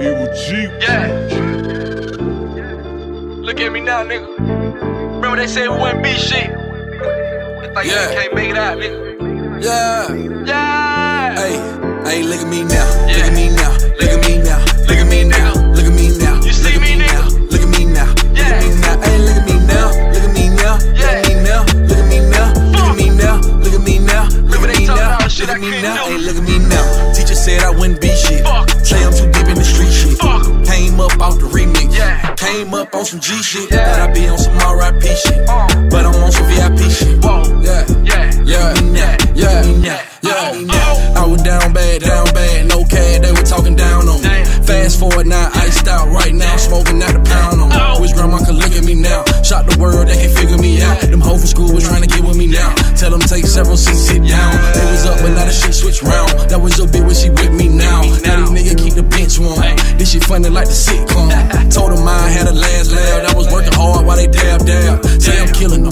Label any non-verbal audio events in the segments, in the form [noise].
Evil G. Yeah. Look at me now, nigga. Remember they said we wouldn't be shit. It's like Yeah. you can't make it out, nigga. Yeah. Yeah. Up on some G shit. Yeah. Thought I'd be on some RIP shit. Uh. But I'm on some VIP shit. Whoa. Yeah. Yeah. Yeah, Yeah. yeah, Yeah. yeah, Oh, yeah. I was down bad, down bad, no cash, they were talking down on me. Damn. Fast forward now, several seats, sit down. They was up, but now the shit switch round. That was your bitch when she with me now. Now these niggas keep the bench warm. This shit funny like the sitcom. [laughs] Told them I had a last laugh. I was working hard while they dab dab. Say I'm killing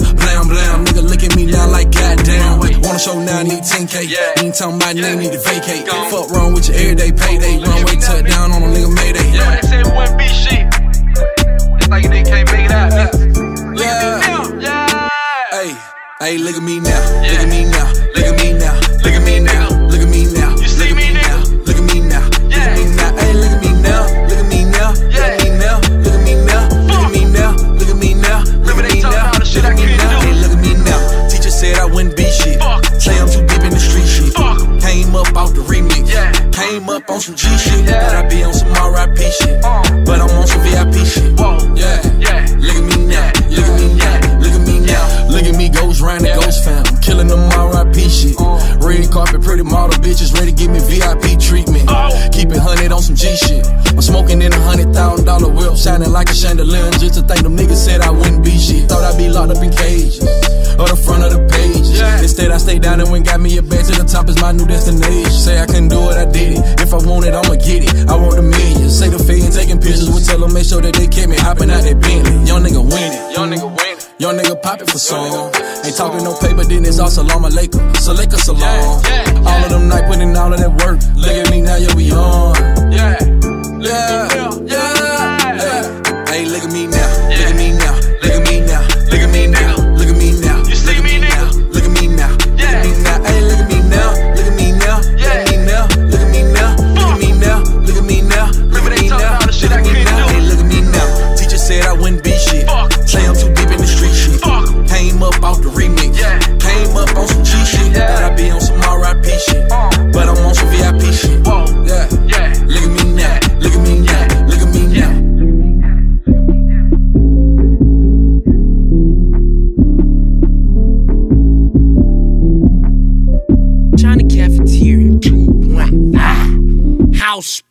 Hey, look at me now. Look at me now. Look at me now. Look at me now. Look at me now. You see Look at me, now. Look at me now. Look at me now. Hey, look at me now. Look at me now. Look at me now. Look at me now. Look at me now. Look at me now. Look at me now. the shit Look I at me now. Hey, look at me now. Teacher said I wouldn't be shit. Say I'm too deep in the street shit. Came up off the remix. Came up on some G shit. Yeah. Thought I'd be on some RIP shit. Uh. But I'm on some VIP shit. Whoa. Yeah. Carpet, pretty model bitches ready to give me VIP treatment. Oh. Keep it hundred on some G shit. I'm smoking in a hundred thousand dollar whip, shining like a chandelier. Just to think them niggas said I wouldn't be shit. Thought I'd be locked up in cages. Or the front of the page. Yeah. Instead, I stayed down and went got me a bed to the top is my new destination. Say I couldn't do it, I did it. If I want it, I'ma get it. I want the millions. Say the feds taking pictures, we tell them make sure that they kept me hopping out that Bentley. Young nigga winning. Young nigga nigga poppin' for song. Ain't talking no paper, then it's all salam alaikum. Salika salam. Yeah, yeah, All of them night putting all of that work. Look at me now, yeah, we on. Yeah. Yeah, Yeah, yeah, yeah. Hey, look at me now. China Cafeteria 2.5. Ah! House